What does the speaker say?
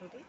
Sorry?